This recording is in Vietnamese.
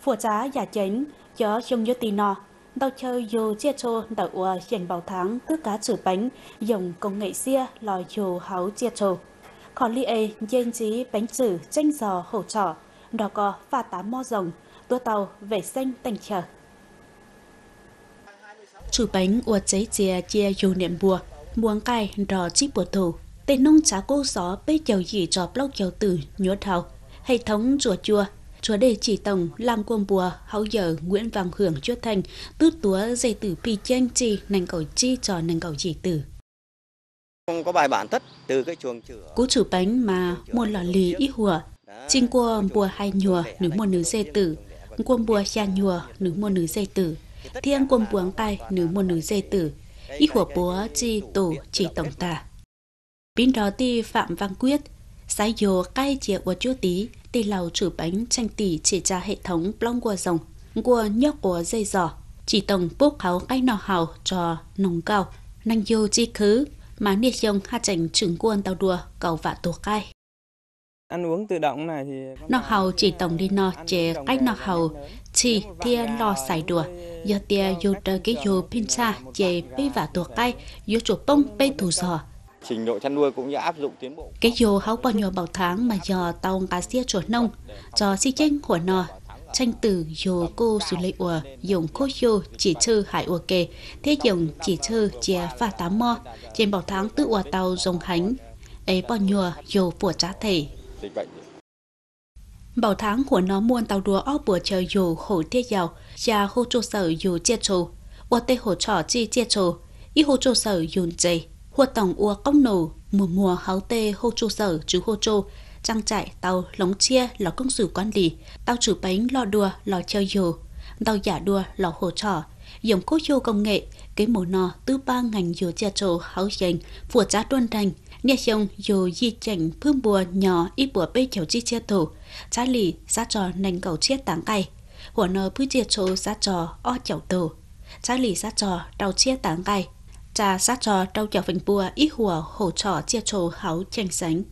phụ giá giả chính cho chung như tì nọ. Đầu chơi dù chia trô đào ua ờ, dành bảo tháng cứ cá chữ bánh, dùng công nghệ xia lò dù háo chia trô khó li ê, dên trí bánh chữ tranh giò, hổ trỏ đò có pha tá mo rồng. Tua tàu vệ xanh, tành chờ. Chủ bánh, ua cháy chia chia dù niệm bùa. Muống cài đò chip bùa thủ. Tên nông trá cô gió bê chầu gì cho blog chầu tử nhuốt thảo. Hệ thống chùa chùa chúa đề chỉ tổng làm quân bùa hậu giờ nguyễn vàng hưởng chúa thành tước túa dây tử pi chen chi nành cầu chi cho nành cầu chỉ tử. Không có bài bản tất từ cái chuồng chữa cú chủ bánh mà mua lò lì ít hùa chinh qua bùa hai nhùa nữ mua nữ dây tử. Quân bùa xa nhùa nữ mua nữ dây tử. Thiên quân buông tay nữ mua nữ dây tử. Ít hùa búa chi tổ chỉ tổng tà. Bên đó thì Phạm Văn Quyết, sai dồ cai chia của chúa tí, thì lầu chủ bánh tranh tỷ chỉ ra hệ thống plong của rồng, của nhóc của dây giỏ, chỉ tổng bốc háo cái nọ hào cho nồng cao, năng dô chi khứ, mà niết dông hạ chảnh trưởng quân tàu đùa cầu vạ tổ cai. Ăn uống tự động này thì... Nọ hào chỉ tổng đi nọ chế cái nọ hào, chỉ thia lo xài đùa, giờ tia vô tờ cái vô pin xa chế bê vạ tổ cai, vô chủ bông bê thủ giò, trình độ chăn nuôi cũng như áp dụng tiến bộ. Cái dù háo bao nhiêu bảo tháng mà giờ tàu cá xia chuột nông, cho si tranh của nó, tranh từ dù cô xử lý ủa, dùng cô dù chỉ chư hải ủa kề, thế dùng chỉ chư chè pha tám mo, trên bảo tháng tự ủa tàu dùng hánh, ấy bao nhiêu dù của trả thể. Bảo tháng của nó muôn tàu đùa óc bùa chờ dù hổ thiết giàu, và hô trô sở dù chia trù, ủa tê hổ trò chi chia trù, ít hô trô sở dùn dây hùa tổng ua công nổ, mùa mùa háo tê, hô chô sở chú hô chô, trang trại, tàu lóng chia, lò công sử quan lì tàu chủ bánh, lò đùa, lò chơi dù tàu giả đùa, lò hồ trò dùng cốt vô công nghệ cái mùa nọ tư ba ngành dù chia trồ, háo dành phùa giá tuân thành nhà chồng dù di chảnh phương bùa nhỏ ít bùa bê kiểu chi chia tổ giá lì, giá trò nành cầu chiết táng cay hùa nọ phư chia trồ giá trò o chảo tổ giá lì giá trò đào chiết táng cay cha sát cho trâu chào vinh bùa ít hùa hỗ trợ chia trồ, háo tranh sánh.